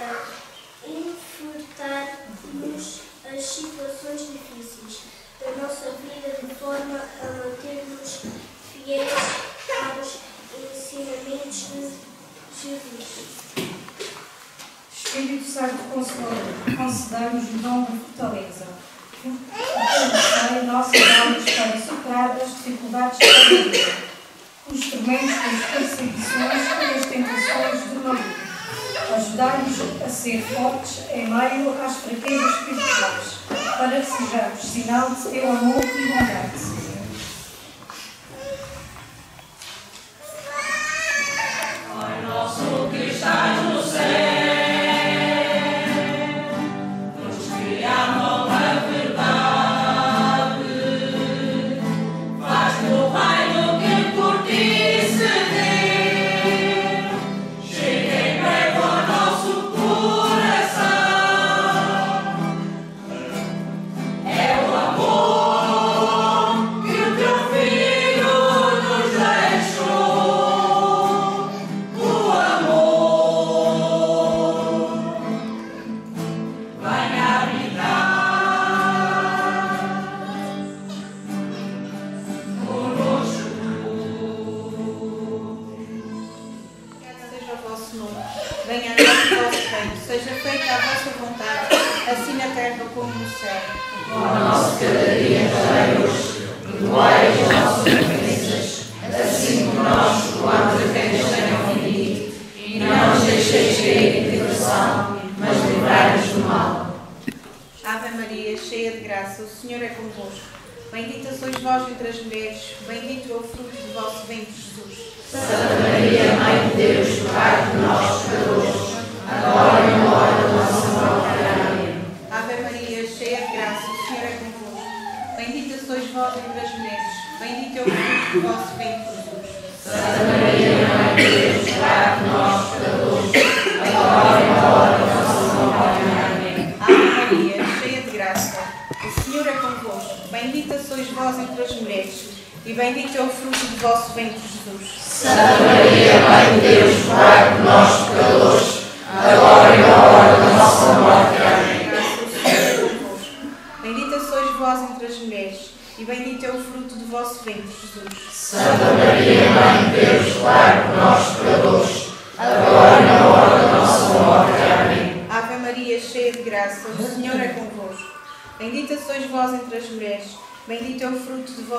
para enfrentarmos as situações difíceis da nossa vida de forma a manter-nos fiéis aos ensinamentos de Jesus. Espírito Santo Consolador, concedamos o dom de fortaleza. Fortalecer nossas almas para superar as dificuldades da vida, os tormentos das perseguições e as tentações do maligno Ajudai-nos a ser fortes em meio às fraquezas espirituais, para que sejamos sinal de teu amor e bondade. e bendito é o fruto do vosso ventre, Jesus. Santa Maria, Mãe de Deus, rogai por nós,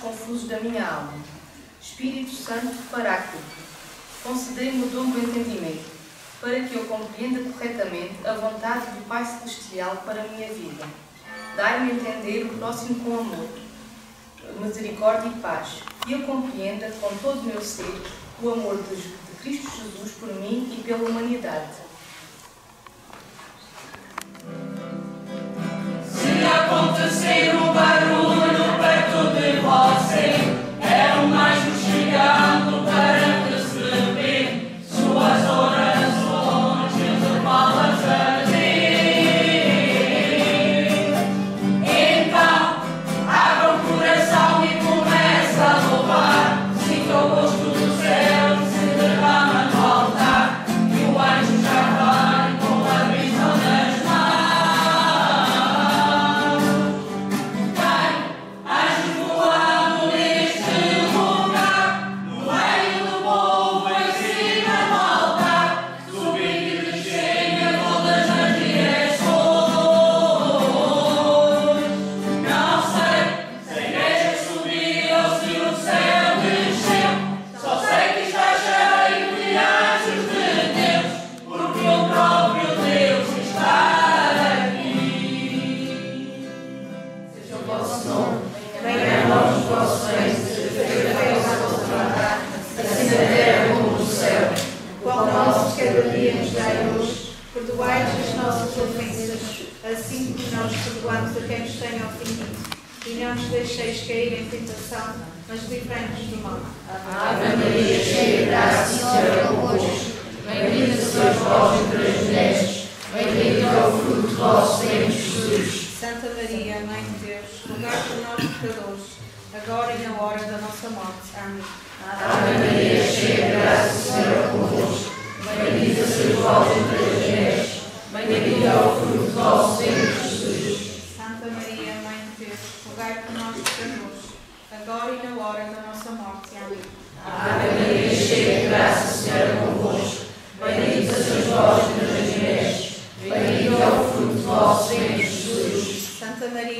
confusos da minha alma. Espírito Santo, Paráclito, concedei-me o dom do entendimento, para que eu compreenda corretamente a vontade do Pai Celestial para a minha vida. Dai-me a entender o próximo com amor, misericórdia e paz, e eu compreenda com todo o meu ser o amor de Cristo Jesus por mim e pela humanidade.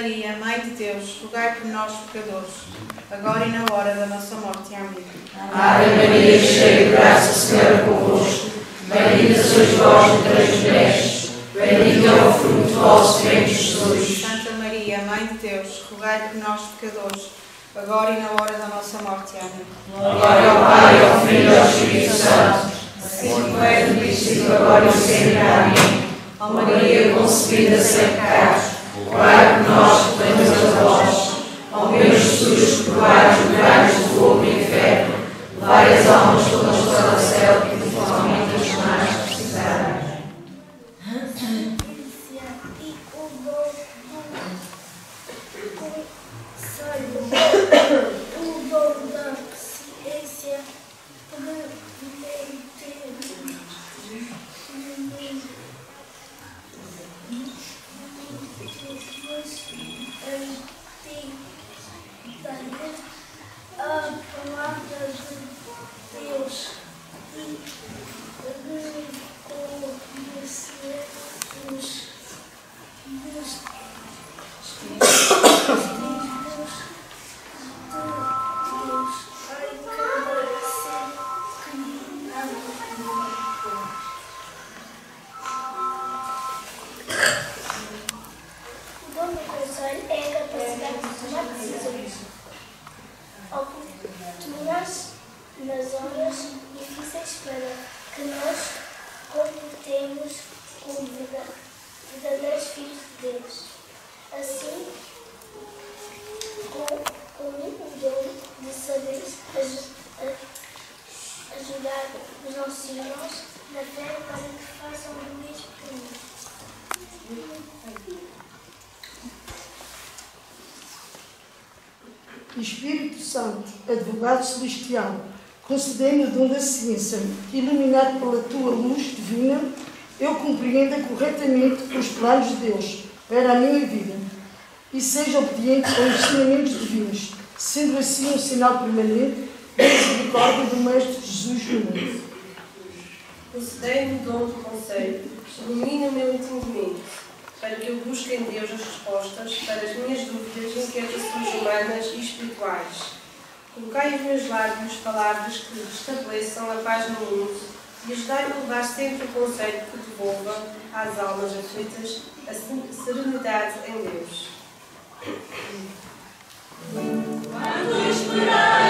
Maria, Mãe de Deus, rogai por nós pecadores, agora e na hora da nossa morte. Amém. Ave Maria, cheia de graça, o Senhor é convosco. Bendita sois vós entre as mulheres. Bendito é o fruto do vosso ventre, Jesus. Santa Maria, Mãe de Deus, rogai por nós pecadores, agora e na hora da nossa morte. Amém. Glória ao Pai, ao Filho e ao Espírito Santo. Assim como é no princípio, agora e sempre. Amém. Ó Maria concebida sem pecado, rogai por nós que temos a vós. Ó meu Jesus, perdoai os pecados do fogo e inferno, almas todas irmãos na fé para que façam o mesmo caminho. Espírito Santo, advogado celestial, concedei-me o dom da ciência, iluminado pela tua luz divina, eu compreenda corretamente os planos de Deus para a minha vida e seja obediente aos ensinamentos divinos, sendo assim um sinal permanente da misericórdia do Mestre Jesus no mundo. Concedei-me o dom do conselho, ilumina o meu entendimento, para que eu busque em Deus as respostas para as minhas dúvidas e inquietações humanas e espirituais. Colocai aos meus lábios palavras que estabeleçam a paz no mundo e ajudai-me a levar sempre o conselho que devolva às almas aflitas a serenidade em Deus. Quando esperai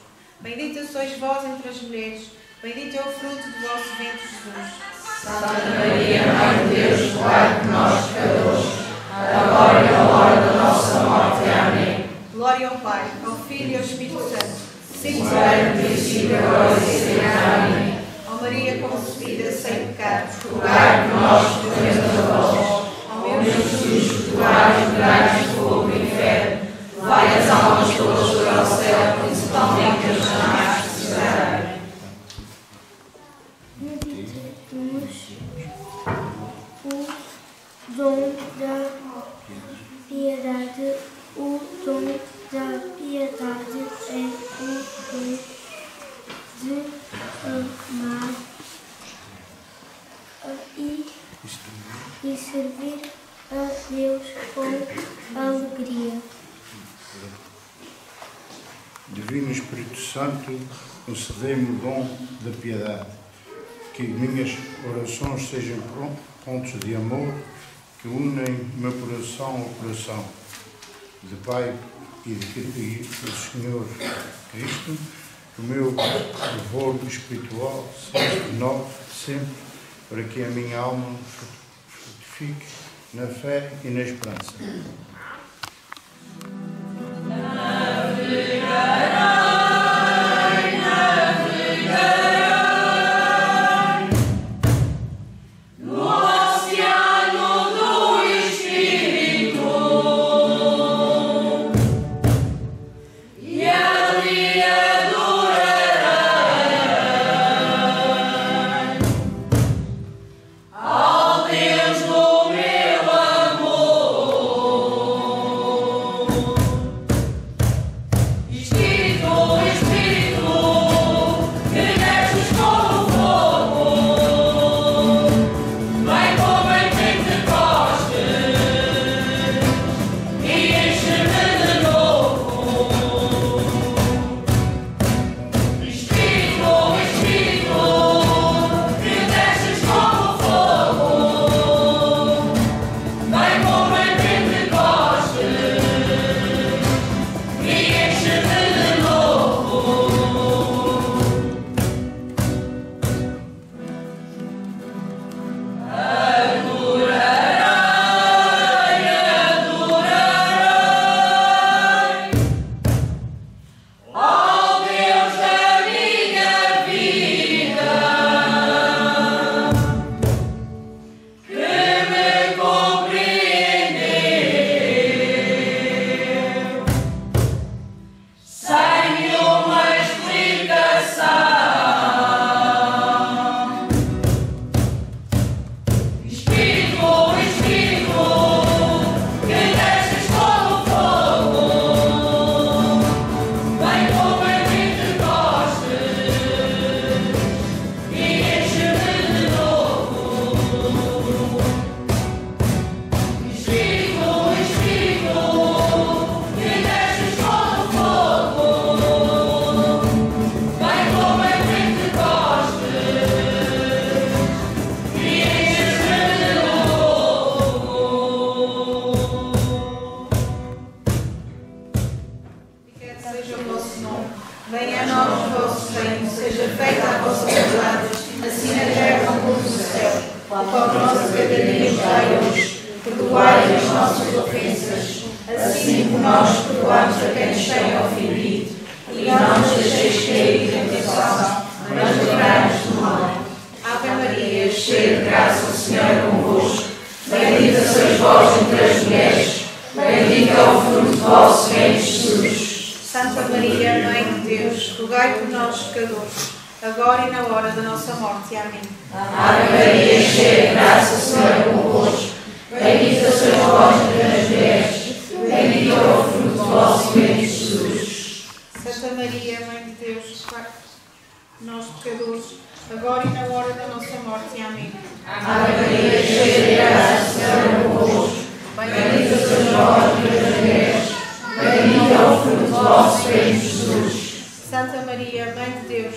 Bendita sois vós entre as mulheres, bendito é o fruto do vosso ventre, Jesus. Santa Maria, Mãe de Deus, rogai por nós, pecadores, agora e na hora da nossa morte. Amém. Glória ao Pai, ao Filho e ao Espírito Santo. Sim, no princípio, agora e sempre. Amém. Ó Maria concebida sem pecado, Rogai por nós, pecadores, vós, ó ó meu meu Jesus, perdoai os pecados do fogo do inferno, levai as almas todas para o céu, principalmente as que mais precisarem. Meditemos o dom da piedade. O dom da piedade é o dom de amar ah, e, e servir a Deus com alegria. Divino Espírito Santo, concedei-me o dom da piedade, que minhas orações sejam pontos de amor que unem meu coração ao coração de Pai e de Senhor Cristo, que o meu fervor espiritual se renove sempre para que a minha alma frutifique na fé e na esperança.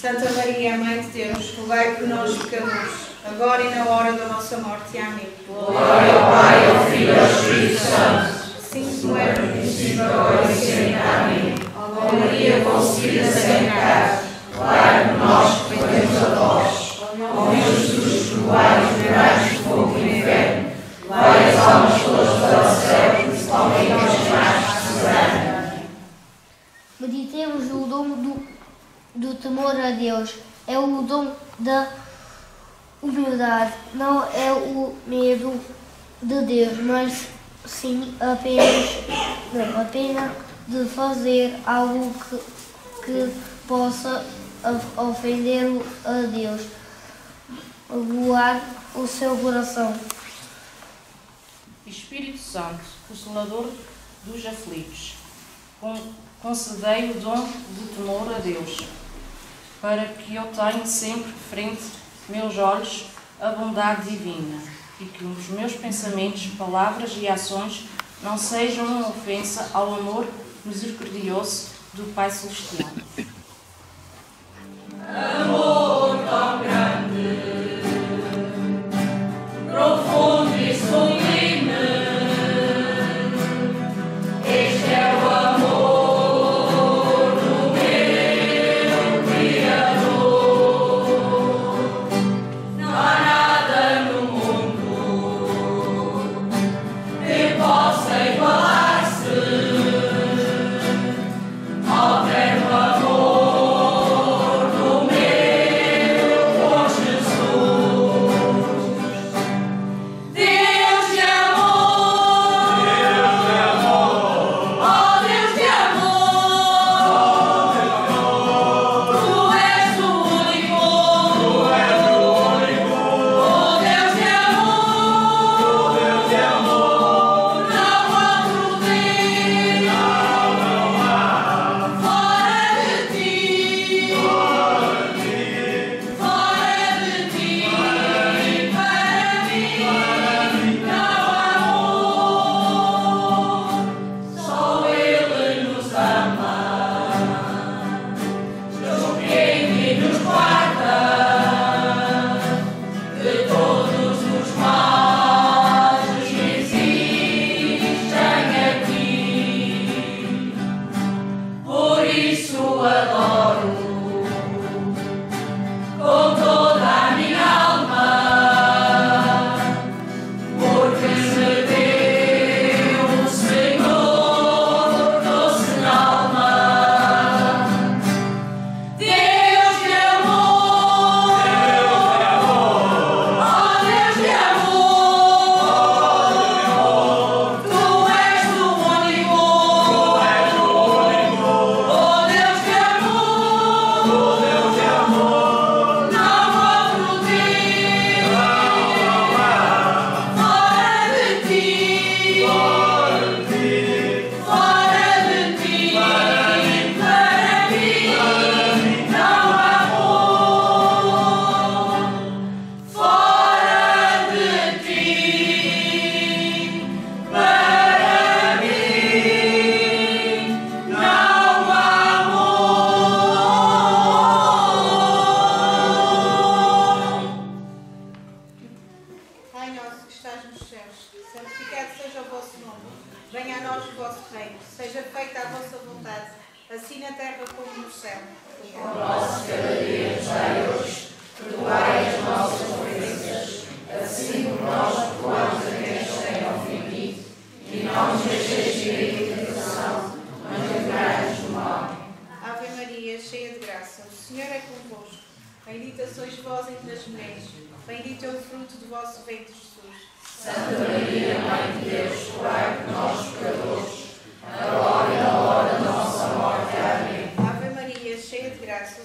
Santa Maria, Mãe de Deus, rogai por nós, pecadores, agora e na hora da nossa morte. Amém. Glória ao Pai, ao Filho e ao Espírito Santo. Sim, como era no princípio, agora e sempre. Amém. Ó Maria concebida sem pecado, rogai por nós que pedimos a vós. Ó meu Jesus, perdoai os pecados do fogo do inferno, vai as almas todas para o céu, principalmente as que mais precisarem. Meditemos o dom do, do temor a Deus. É o dom da humildade. Não é o medo de Deus, mas sim apenas não, a pena de fazer algo que, que possa of- ofender a Deus, magoar o seu coração. Espírito Santo, Consolador dos aflitos, con- concedei o dom de temor a Deus, para que eu tenha sempre frente meus olhos a bondade divina e que os meus pensamentos, palavras e ações não sejam uma ofensa ao amor misericordioso do Pai Celestial. Amor terra como no céu. O nosso cada dia nos dai hoje. Perdoai as nossas ofensas, assim como nós perdoamos a quem nos tem ofendido. E não nos deixeis cair em tentação, mas livrai-nos do mal. Ave Maria, cheia de graça, o Senhor é convosco. Bendita sois vós entre as mulheres, bendito é o fruto do vosso ventre, Jesus. Santa Maria, Mãe de Deus, rogai por nós, pecadores, agora e na hora da nossa morte. Amém. Ave Maria, cheia de graça, o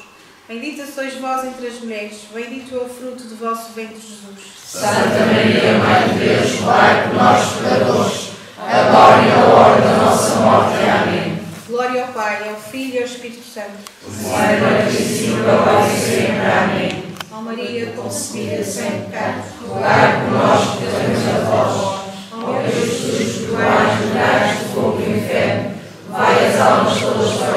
Bendita sois vós entre as mulheres, bendito é o fruto do vosso ventre, Jesus. Santa Maria, Mãe de Deus, rogai por nós, pecadores, agora e na hora da nossa morte. Amém. Glória ao Pai, ao Filho e ao Espírito Santo. No princípio, agora e sempre. Amém. Ó Maria concebida sem pecado, Rogai por nós, temos a vós. Ó Jesus, perdoai os lugares do fogo e inferno, vai as almas todas para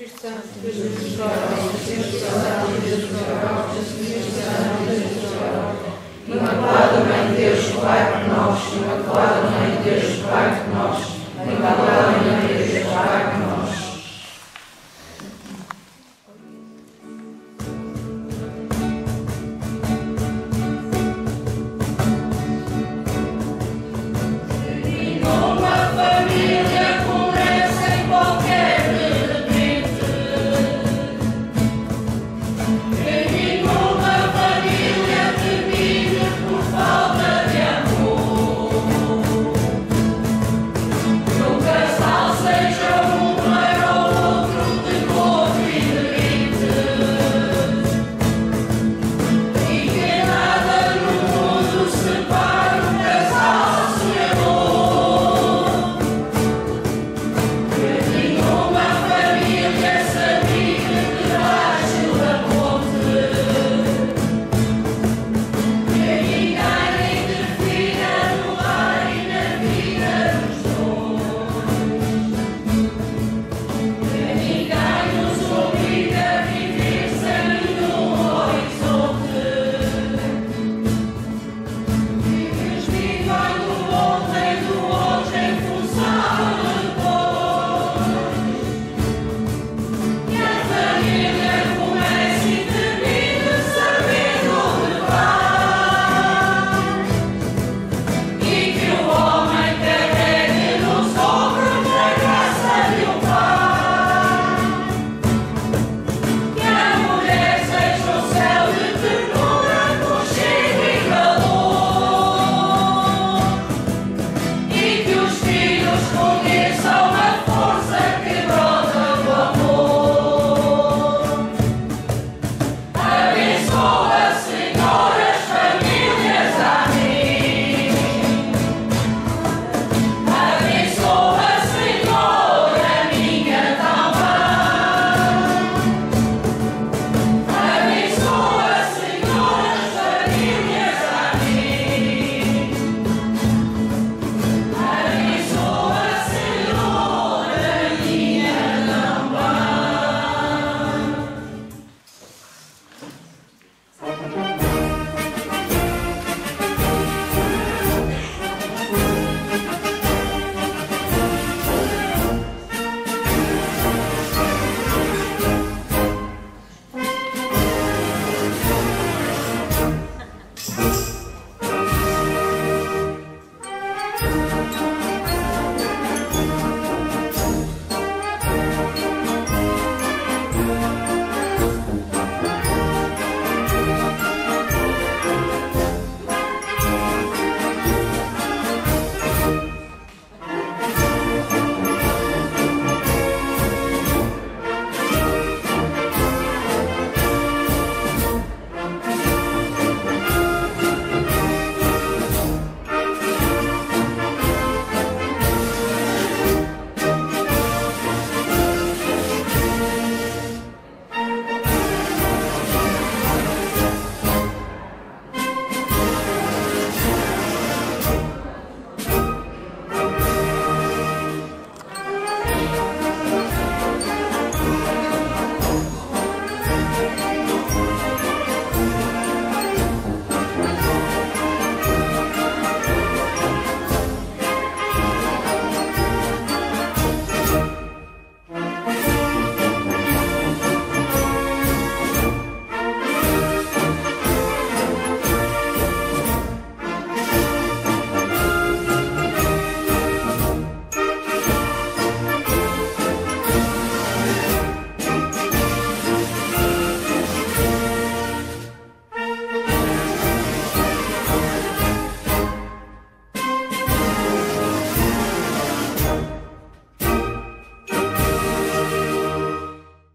Espírito Santo, Deus nos Imaculada Mãe de Deus, rogai por nós. Imaculada Mãe de Deus, Pai, por nós. Imaculada Mãe de Deus,